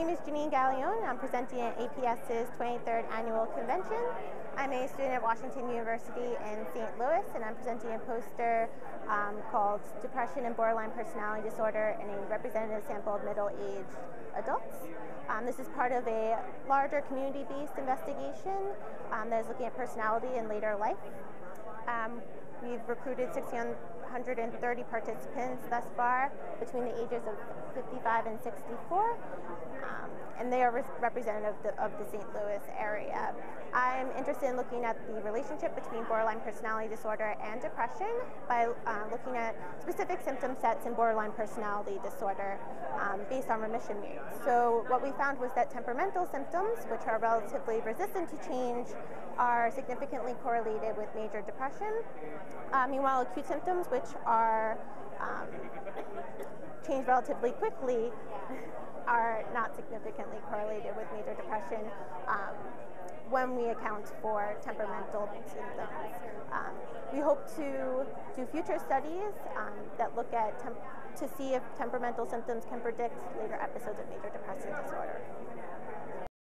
name is Janine Galione. I'm presenting at APS's 23rd annual convention. I'm a student at Washington University in St. Louis, and I'm presenting a poster um, called Depression and Borderline Personality Disorder in a representative sample of middle-aged adults. Um, this is part of a larger community-based investigation um, that is looking at personality in later life. We've recruited 630 participants thus far between the ages of 55 and 64 um, and they are representative of the, of the St. Louis area. I'm interested in looking at the relationship between borderline personality disorder and depression by uh, looking at specific symptom sets in borderline personality disorder um, based on remission rates. So what we found was that temperamental symptoms, which are relatively resistant to change, are significantly correlated with major depression. Uh, meanwhile, acute symptoms, which are um, change relatively quickly, are not significantly correlated with major depression um, when we account for temperamental symptoms. Um, we hope to do future studies um, that look at to see if temperamental symptoms can predict later episodes of major depressive disorder.